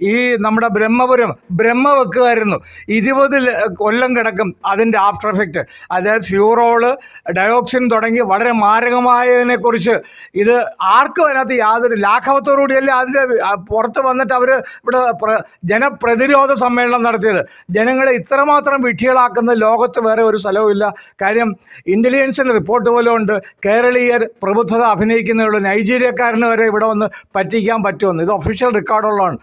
ഈ നമ്മുടെ ബ്രഹ്മപുരം ബ്രഹ്മ വെക്കുമായിരുന്നു ഇരുപത് കൊല്ലം കിടക്കും അതിന്റെ ആഫ്റ്റർ എഫക്റ്റ് അതായത് ഫ്യൂറോൾ ഡയോക്സിൻ തുടങ്ങി വളരെ മാരകമായതിനെക്കുറിച്ച് ഇത് ആർക്കും അതിനകത്ത് യാതൊരു ലാഘവത്തോടുകൂടിയല്ലേ അതിന്റെ പുറത്ത് വന്നിട്ട് അവർ ഇവിടെ ജനപ്രതിരോധ സമ്മേളനം നടത്തിയത്. ജനങ്ങളെ ഇത്രമാത്രം വിഠികളാക്കുന്ന ലോകത്ത് വേറെ ഒരു സ്ഥലവും ഇല്ല. കാര്യം ഇന്റലിജൻസിന്റെ റിപ്പോർട്ട് പോലും ഉണ്ട്. കേരളീയർ പ്രബുദ്ധത അഭിനയിക്കുന്നതുള്ളൂ നൈജീരിയക്കാരന് വരെ ഇവിടെ വന്ന് പറ്റിക്കാൻ പറ്റുമെന്ന്. ഇത് ഒഫീഷ്യൽ റെക്കോർഡുള്ളതാണ്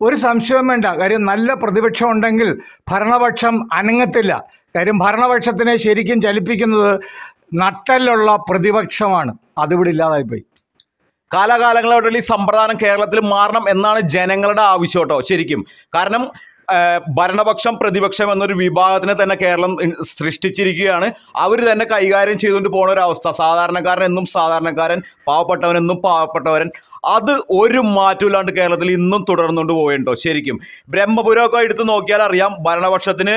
ഒരു സംശയം വേണ്ട. കാര്യം നല്ല പ്രതിപക്ഷം ഉണ്ടെങ്കിൽ ഭരണപക്ഷം അനങ്ങത്തില്ല. കാര്യം ഭരണപക്ഷത്തിനെ ശരിക്കും ചലിപ്പിക്കുന്നത് നട്ടലുള്ള പ്രതിപക്ഷമാണ്. അതിവിടെ ഇല്ലാതായിപ്പോയി. കാലാകാലങ്ങളോടുള്ള ഈ സമ്പ്രദായം കേരളത്തിൽ മാറണം എന്നാണ് ജനങ്ങളുടെ ആവശ്യം കേട്ടോ ശരിക്കും. കാരണം ഭരണപക്ഷം പ്രതിപക്ഷം എന്നൊരു വിഭാഗത്തിനെ തന്നെ കേരളം സൃഷ്ടിച്ചിരിക്കുകയാണ്. അവർ തന്നെ കൈകാര്യം ചെയ്തുകൊണ്ട് പോകുന്ന ഒരു അവസ്ഥ സാധാരണക്കാരൻ എന്നും സാധാരണക്കാരൻ പാവപ്പെട്ടവൻ എന്നും പാവപ്പെട്ടവരൻ. അത് ഒരു മാറ്റമില്ലാണ്ട് കേരളത്തിൽ ഇന്നും തുടർന്നുകൊണ്ട് പോയിട്ടുണ്ടോ ശരിക്കും. ബ്രഹ്മപുരമൊക്കെ എടുത്ത് നോക്കിയാൽ അറിയാം ഭരണപക്ഷത്തിന്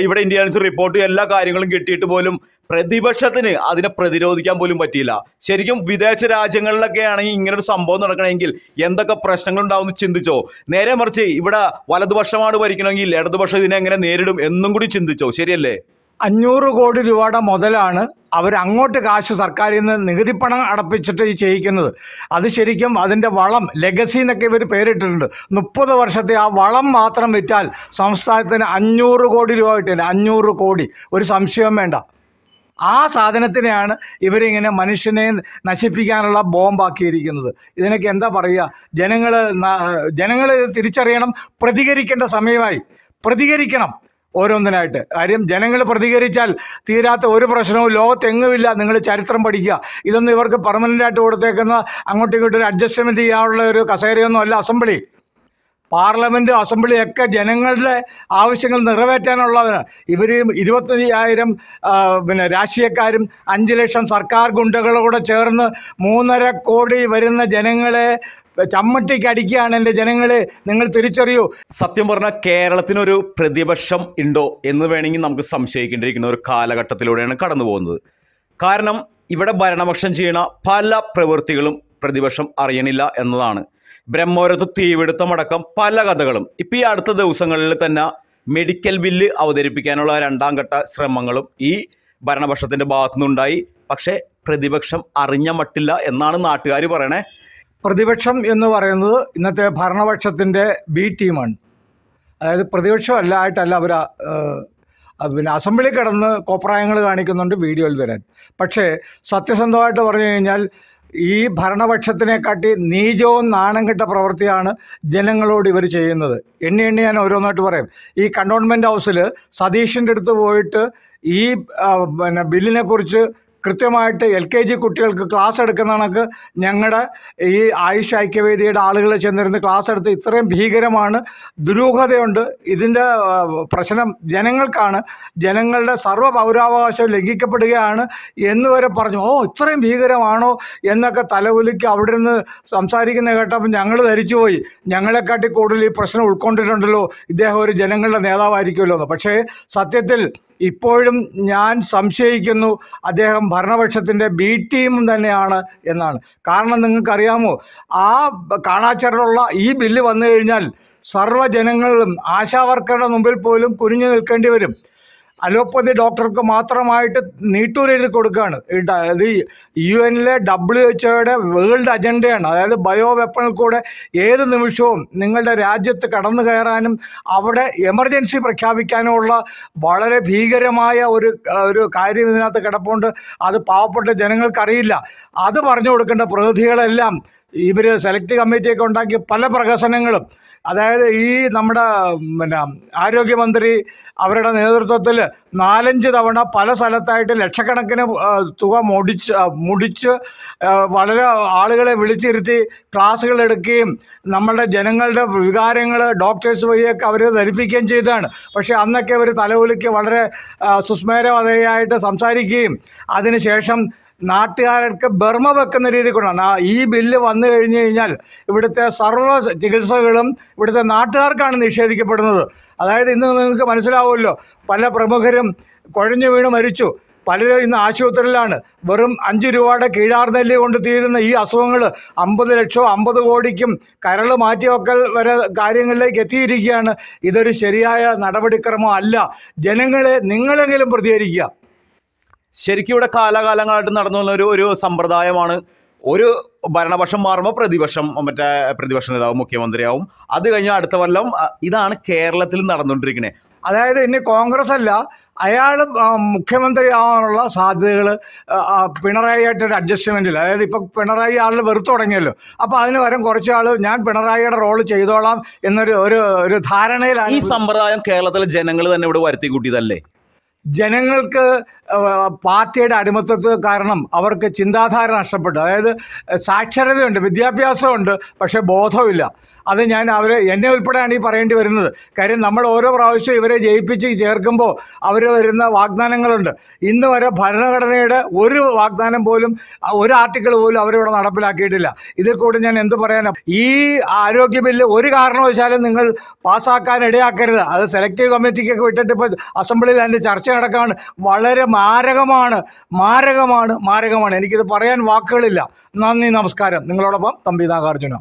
ഇവിടെ ഇന്ത്യ റിപ്പോർട്ട് എല്ലാ കാര്യങ്ങളും കിട്ടിയിട്ട് പോലും പ്രതിപക്ഷത്തിന് അതിനെ പ്രതിരോധിക്കാൻ പോലും പറ്റിയില്ല. ശരിക്കും വിദേശ രാജ്യങ്ങളിലൊക്കെ ആണെങ്കിൽ ഇങ്ങനെ ഒരു സംഭവം നടക്കണമെങ്കിൽ എന്തൊക്കെ പ്രശ്നങ്ങൾ ഉണ്ടാവുമെന്ന് ചിന്തിച്ചോ? നേരെ മറിച്ച് ഇവിടെ വലതുപക്ഷമാണ് ഭരിക്കണമെങ്കിൽ ഇടതുപക്ഷം ഇതിനെ എങ്ങനെ നേരിടും എന്നും കൂടി ചിന്തിച്ചോ? ശരിയല്ലേ? അഞ്ഞൂറ് കോടി രൂപയുടെ മുതലാണ് അവർ അങ്ങോട്ട് കാശ് സർക്കാരിൽ നിന്ന് നികുതി പണം അടപ്പിച്ചിട്ട് ഈ ചെയ്യിക്കുന്നത്. അത് ശരിക്കും അതിന്റെ വളം ലെഗസി എന്നൊക്കെ ഇവർ പേരിട്ടിട്ടുണ്ട്. മുപ്പത് വർഷത്തെ ആ വളം മാത്രം വിറ്റാൽ സംസ്ഥാനത്തിന് അഞ്ഞൂറ് കോടി രൂപ കിട്ടില്ല. അഞ്ഞൂറ് കോടി. ഒരു സംശയവും വേണ്ട. ആ സാധനത്തിനെയാണ് ഇവരിങ്ങനെ മനുഷ്യനെ നശിപ്പിക്കാനുള്ള ബോംബാക്കിയിരിക്കുന്നത്. ഇതിനൊക്കെ എന്താ പറയുക? ജനങ്ങൾ ജനങ്ങൾ തിരിച്ചറിയണം. പ്രതികരിക്കേണ്ട സമയമായി. പ്രതികരിക്കണം. ഓരോന്നിനായിട്ട്. കാര്യം ജനങ്ങൾ പ്രതികരിച്ചാൽ തീരാത്ത ഒരു പ്രശ്നവും ലോകത്തെങ്ങുമില്ല. നിങ്ങൾ ചരിത്രം പഠിക്കുക. ഇതൊന്നും ഇവർക്ക് പെർമനന്റായിട്ട് കൊടുത്തേക്കുന്ന അങ്ങോട്ടും ഇങ്ങോട്ടും അഡ്ജസ്റ്റ്മെന്റ് ചെയ്യാനുള്ള ഒരു കസേരയൊന്നും അല്ല അസംബ്ലി. പാർലമെന്റ് അസംബ്ലിയൊക്കെ ജനങ്ങളുടെ ആവശ്യങ്ങൾ നിറവേറ്റാനുള്ളവരാണ് ഇവർ ഇരുപത്തയ്യായിരം പിന്നെ രാഷ്ട്രീയക്കാരും അഞ്ച് ലക്ഷം സർക്കാർ ഗുണ്ടകളോട് ചേർന്ന് മൂന്നര കോടി വരുന്ന ജനങ്ങളെ ചമ്മട്ടിക്ക് അടിക്കുകയാണ് എന്റെ ജനങ്ങളെ. നിങ്ങൾ തിരിച്ചറിയൂ. സത്യം പറഞ്ഞാൽ കേരളത്തിനൊരു പ്രതിപക്ഷം ഉണ്ടോ എന്ന് വേണമെങ്കിൽ നമുക്ക് സംശയിക്കേണ്ടിയിരിക്കുന്ന ഒരു കാലഘട്ടത്തിലൂടെയാണ് കടന്നു പോകുന്നത് കാരണം ഇവിടെ ഭരണപക്ഷം ചെയ്യുന്ന പല പ്രവൃത്തികളും പ്രതിപക്ഷം അറിയണില്ല എന്നതാണ്. ബ്രഹ്മോരത്ത് തീപിടുത്തമടക്കം പല കഥകളും. ഇപ്പം ഈ അടുത്ത ദിവസങ്ങളിൽ തന്നെ മെഡിക്കൽ ബില്ല് അവതരിപ്പിക്കാനുള്ള രണ്ടാം ഘട്ട ശ്രമങ്ങളും ഈ ഭരണപക്ഷത്തിന്റെ ഭാഗത്തുനിന്നുണ്ടായി. പക്ഷേ പ്രതിപക്ഷം അറിഞ്ഞ മട്ടില്ല എന്നാണ് നാട്ടുകാർ പറയണേ. പ്രതിപക്ഷം എന്ന് പറയുന്നത് ഇന്നത്തെ ഭരണപക്ഷത്തിന്റെ ബി ടീമാണ് അതായത് പ്രതിപക്ഷമല്ലായിട്ടല്ല അവർ പിന്നെ അസംബ്ലി കിടന്ന് കോപ്രായങ്ങൾ കാണിക്കുന്നുണ്ട് വീഡിയോയിൽ വരാൻ. പക്ഷേ സത്യസന്ധമായിട്ട് പറഞ്ഞു കഴിഞ്ഞാൽ ഈ ഭരണപക്ഷത്തിനെക്കാട്ടി നീചവും നാണം കെട്ട പ്രവൃത്തിയാണ് ജനങ്ങളോട് ഇവർ ചെയ്യുന്നത്. എണ്ണി എണ്ണി ഞാൻ ഓരോന്നായിട്ട് പറയും. ഈ കണ്ടോൺമെന്റ് ഹൗസിൽ സതീഷിന്റെ അടുത്ത് പോയിട്ട് ഈ പിന്നെ ബില്ലിനെക്കുറിച്ച് കൃത്യമായിട്ട് എൽ കെ ജി കുട്ടികൾക്ക് ക്ലാസ് എടുക്കുന്ന കണക്ക് ഞങ്ങളുടെ ഈ ആയുഷ് ഐക്യവേദിയുടെ ആളുകൾ ചെന്നിരുന്ന് ക്ലാസ് എടുത്ത് ഇത്രയും ഭീകരമാണ് ദുരൂഹതയുണ്ട്. ഇതിന്റെ പ്രശ്നം ജനങ്ങൾക്കാണ്. ജനങ്ങളുടെ സർവ പൗരാവകാശം ലംഘിക്കപ്പെടുകയാണ് എന്ന് വരെ പറഞ്ഞു. ഓ ഇത്രയും ഭീകരമാണോ എന്നൊക്കെ തലകുലിക്ക് അവിടെ നിന്ന് സംസാരിക്കുന്ന കേട്ടപ്പോൾ ഞങ്ങൾ ധരിച്ചുപോയി. ഞങ്ങളെക്കാട്ടി കൂടുതൽ ഈ പ്രശ്നം ഉൾക്കൊണ്ടിട്ടുണ്ടല്ലോ. ഇദ്ദേഹം ഒരു ജനങ്ങളുടെ നേതാവായിരിക്കുമല്ലോ പക്ഷേ സത്യത്തിൽ ഇപ്പോഴും ഞാൻ സംശയിക്കുന്നു അദ്ദേഹം ഭരണപക്ഷത്തിന്റെ ബി ടീം തന്നെയാണ് എന്നാണ്. കാരണം നിങ്ങൾക്കറിയാമോ ആ കാണാച്ചരലുള്ള ഈ ബില്ല് വന്നു കഴിഞ്ഞാൽ സർവജനങ്ങളിലും ആശാവർക്കറുടെ മുമ്പിൽ പോലും കുനിഞ്ഞു നിൽക്കേണ്ടി വരും. അലോപ്പതി ഡോക്ടർക്ക് മാത്രമായിട്ട് നീട്ടൂരെഴുതി കൊടുക്കുകയാണ്. ഇത് യു എനിലെ ഡബ്ല്യു എച്ച് ഒയുടെ വേൾഡ് അജണ്ടയാണ്. അതായത് ബയോ വെപ്പണിൽ കൂടെ ഏത് നിമിഷവും നിങ്ങളുടെ രാജ്യത്ത് കടന്നു കയറാനും അവിടെ എമർജൻസി പ്രഖ്യാപിക്കാനുമുള്ള വളരെ ഭീകരമായ ഒരു ഒരു കാര്യം ഇതിനകത്ത് കിടപ്പുണ്ട്. അത് പാവപ്പെട്ട ജനങ്ങൾക്കറിയില്ല. അത് പറഞ്ഞു കൊടുക്കേണ്ട പ്രതിനിധികളെല്ലാം ഇവർ സെലക്ട് കമ്മിറ്റിയൊക്കെ ഉണ്ടാക്കിയ പല പ്രഹസനങ്ങളും. അതായത് ഈ നമ്മുടെ പിന്നെ ആരോഗ്യമന്ത്രി അവരുടെ നേതൃത്വത്തിൽ നാലഞ്ച് തവണ പല സ്ഥലത്തായിട്ട് ലക്ഷക്കണക്കിന് തുക മുടിച്ച് മുടിച്ച് വളരെ ആളുകളെ വിളിച്ചിരുത്തി ക്ലാസ്സുകൾ എടുക്കുകയും നമ്മളുടെ ജനങ്ങളുടെ വികാരങ്ങൾ ഡോക്ടേഴ്സ് വഴിയൊക്കെ അവർ ധരിപ്പിക്കുകയും ചെയ്താണ് പക്ഷേ അന്നൊക്കെ അവർ തലകുലിക്ക് വളരെ സുസ്മേരവതയായിട്ട് സംസാരിക്കുകയും അതിനുശേഷം നാട്ടുകാർക്ക് ബർമ വെക്കുന്ന രീതി കൊണ്ടാണ് ഈ ബില്ല് വന്നു കഴിഞ്ഞു കഴിഞ്ഞാൽ ഇവിടുത്തെ സർവ ചികിത്സകളും ഇവിടുത്തെ നാട്ടുകാർക്കാണ് നിഷേധിക്കപ്പെടുന്നത്. അതായത് ഇന്ന് നിങ്ങൾക്ക് മനസ്സിലാവുമല്ലോ പല പ്രമുഖരും കുഴഞ്ഞു വീണ് മരിച്ചു. പലരും ഇന്ന് ആശുപത്രിയിലാണ്. വെറും അഞ്ച് രൂപയുടെ കീഴാർനെല്ലി കൊണ്ട് തീരുന്ന ഈ അസുഖങ്ങൾ അമ്പത് ലക്ഷം അമ്പത് കോടിക്കും കരൾ മാറ്റിവെക്കൽ വരെ കാര്യങ്ങളിലേക്ക് എത്തിയിരിക്കുകയാണ്. ഇതൊരു ശരിയായ നടപടിക്രമം അല്ല ജനങ്ങളെ നിങ്ങളെങ്കിലും പ്രതികരിക്കുക. ശരിക്കും ഇവിടെ കാലാകാലങ്ങളായിട്ട് നടന്നു വന്ന ഒരു ഒരു സമ്പ്രദായമാണ്. ഒരു ഭരണപക്ഷം മാറുമ്പോൾ പ്രതിപക്ഷം മറ്റേ പ്രതിപക്ഷ നേതാവും മുഖ്യമന്ത്രിയാവും. അത് കഴിഞ്ഞ അടുത്ത കൊല്ലം ഇതാണ് കേരളത്തിൽ നടന്നുകൊണ്ടിരിക്കുന്നത് അതായത് ഇനി കോൺഗ്രസ് അല്ല അയാൾ മുഖ്യമന്ത്രിയാവാനുള്ള സാധ്യതകൾ പിണറായിയായിട്ട് ഒരു അഡ്ജസ്റ്റ്മെന്റിൽ അതായത് ഇപ്പം പിണറായി ആളിൽ വെറുത്തു തുടങ്ങിയല്ലോ. അപ്പോൾ അതിന് വരും കുറച്ച് ആൾ ഞാൻ പിണറായിയുടെ റോൾ ചെയ്തോളാം എന്നൊരു ഒരു ഒരു ധാരണയിലാണ്. ഈ സമ്പ്രദായം കേരളത്തിലെ ജനങ്ങൾ തന്നെ ഇവിടെ വരുത്തി കൂട്ടിയതല്ലേ? ജനങ്ങൾക്ക് പാർട്ടിയുടെ അടിമത്തത്ത് കാരണം അവർക്ക് ചിന്താധാര നഷ്ടപ്പെട്ടു. അതായത് സാക്ഷരതയുണ്ട് വിദ്യാഭ്യാസമുണ്ട് പക്ഷേ ബോധമില്ല അത് ഞാൻ അവരെ എന്നെ ഉൾപ്പെടെയാണ് ഈ പറയേണ്ടി വരുന്നത്. കാര്യം നമ്മൾ ഓരോ പ്രാവശ്യം ഇവരെ ജയിപ്പിച്ച് ചേർക്കുമ്പോൾ അവർ വരുന്ന വാഗ്ദാനങ്ങളുണ്ട്. ഇന്ന് വരെ ഭരണഘടനയുടെ ഒരു വാഗ്ദാനം പോലും ഒരു ആർട്ടിക്കിൾ പോലും അവരിവിടെ നടപ്പിലാക്കിയിട്ടില്ല. ഇതിൽ കൂടെ ഞാൻ എന്ത് പറയാനാണ് ഈ ആരോഗ്യ ബില്ല് ഒരു കാരണവശാലും നിങ്ങൾ പാസ്സാക്കാൻ ഇടയാക്കരുത്. അത് സെലക്റ്റീവ് കമ്മിറ്റിക്കൊക്കെ വിട്ടിട്ട് ഇപ്പോൾ അസംബ്ലിയിൽ അതിന്റെ ചർച്ച നടക്കുകയാണ് വളരെ മാരകമാണ് മാരകമാണ് മാരകമാണ്. എനിക്കിത് പറയാൻ വാക്കുകളില്ല. നന്ദി നമസ്കാരം. നിങ്ങളോടൊപ്പം തമ്പി നാഗാർജുന.